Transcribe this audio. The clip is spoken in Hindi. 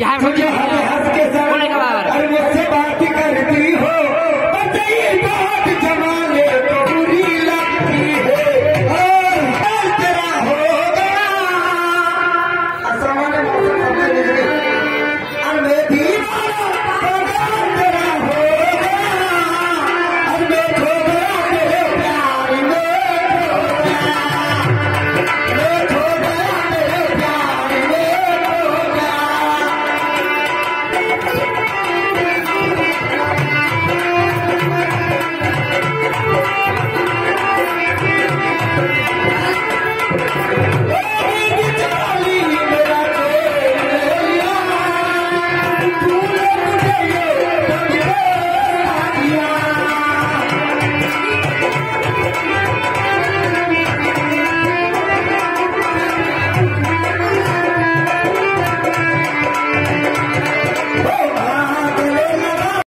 यहाँ मुझे हर के साथ मुझसे बात करती हो।